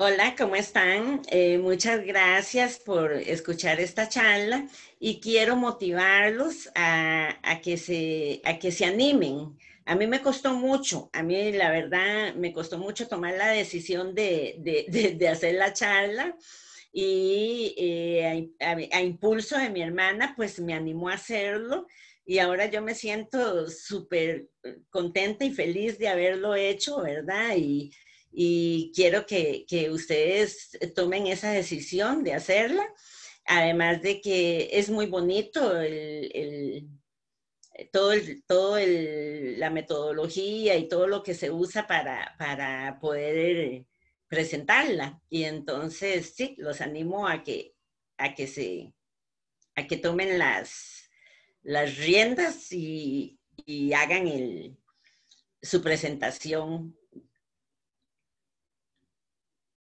Hola, ¿cómo están? Eh, muchas gracias por escuchar esta charla y quiero motivarlos a, que se, a que se animen. A mí me costó mucho, a mí la verdad me costó mucho tomar la decisión de, hacer la charla y eh, a, impulso de mi hermana, pues me animó a hacerlo y ahora yo me siento súper contenta y feliz de haberlo hecho, ¿verdad? Y, y quiero que, ustedes tomen esa decisión de hacerla. Además de que es muy bonito el, todo, todo la metodología y todo lo que se usa para, poder presentarla. Y entonces, sí, los animo a que, a que, se, a que tomen las, las riendas y, y hagan el, su presentación